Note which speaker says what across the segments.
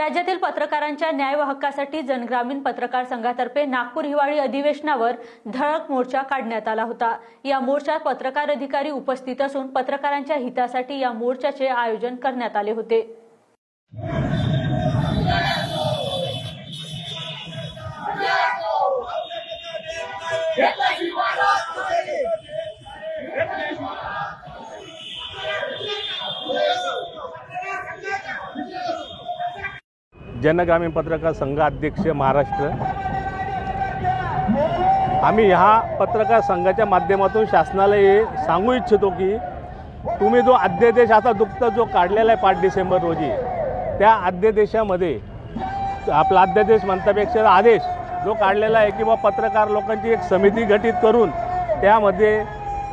Speaker 1: राज्यातील पत्रकारांच्या न्याय व हक्कासाठी जनग्रामीण पत्रकार संघातर्फे नागपूर हिवाळी अधिवेशनावर धडक मोर्चा काढण्यात आला होता. या मोर्चात पत्रकार अधिकारी उपस्थित असून पत्रकारांच्या हितासाठी या मोर्चाचे आयोजन करण्यात आले होते.
Speaker 2: जनग्रामीण पत्रकार संघाध्यक्ष महाराष्ट्र. आम्ही ह्या पत्रकार संघाच्या माध्यमातून शासनाला हे सांगू इच्छितो की तुम्ही जो अध्यादेश आता दुखता जो काढलेला आहे पाच डिसेंबर रोजी त्या अध्यादेशामध्ये आपला अध्यादेश म्हणतापेक्षा आदेश जो काढलेला आहे की बा पत्रकार लोकांची एक समिती गठीत करून त्यामध्ये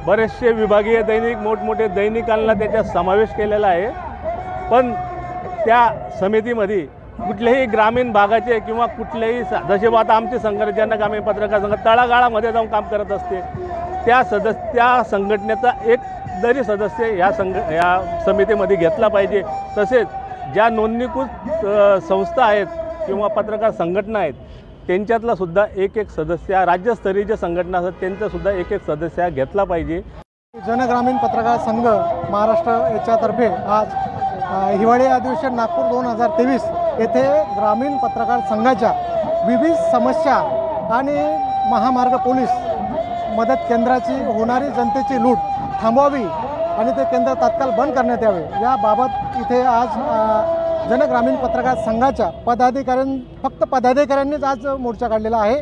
Speaker 2: बरेचसे विभागीय दैनिक मोठमोठे दैनिकांना त्याच्यात समावेश केलेला आहे. पण त्या समितीमध्ये कुठल्याही ग्रामीण भागाचे किंवा कुठल्याही स- जसे आता आमचे संघटना ग्रामीण पत्रकार संघ तळागाळामध्ये जाऊन काम करत असते. त्या सदस्य त्या संघटनेचा एक जरी सदस्य ह्या संघ या समितीमध्ये घेतला पाहिजे. तसेच ज्या नोंदणीकृत संस्था आहेत किंवा पत्रकार संघटना आहेत त्यांच्यातला सुद्धा एक एक सदस्य राज्यस्तरीय जे संघटना असतात त्यांचासुद्धा एक एक सदस्य हा घेतला पाहिजे.
Speaker 3: जनग्रामीण पत्रकार संघ महाराष्ट्र याच्यातर्फे आज हिवाळी अधिवेशन नागपूर दोन हजार तेवीस येथे ग्रामीण पत्रकार संघाच्या विविध समस्या आणि महामार्ग पोलीस मदत केंद्राची होणारी जनतेची लूट थांबवावी आणि ते केंद्र तात्काळ बंद करण्यात यावे याबाबत इथे आज जनग्रामीण पत्रकार संघाच्या पदाधिकाऱ्यां फक्त पदाधिकाऱ्यांनीच आज मोर्चा काढलेला आहे.